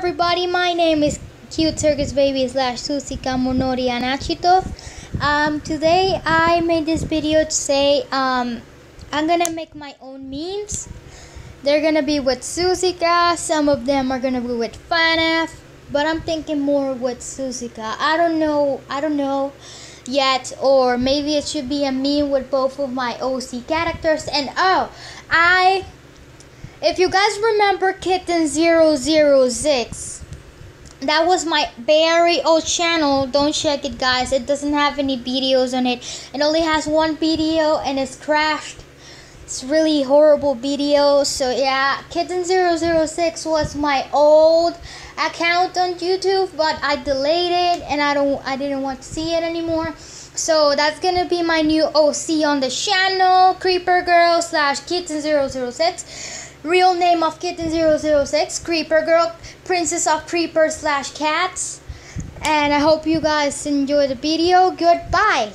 everybody, my name is Cute Circus Baby slash Susika Monori Anachito. Um, today I made this video to say um, I'm gonna make my own memes. They're gonna be with Susika, some of them are gonna be with FNAF, but I'm thinking more with Susika. I don't know, I don't know yet, or maybe it should be a meme with both of my OC characters. And oh, I if you guys remember Kitten 006, that was my very old channel. Don't check it, guys. It doesn't have any videos on it. It only has one video and it's crashed. It's really horrible video. So yeah, Kitten 006 was my old account on YouTube, but I deleted it and I don't I didn't want to see it anymore. So that's gonna be my new OC on the channel, Creeper Girl slash Kitten 006. Real name of kitten 006, Creeper Girl, Princess of Creeper slash Cats. And I hope you guys enjoy the video. Goodbye.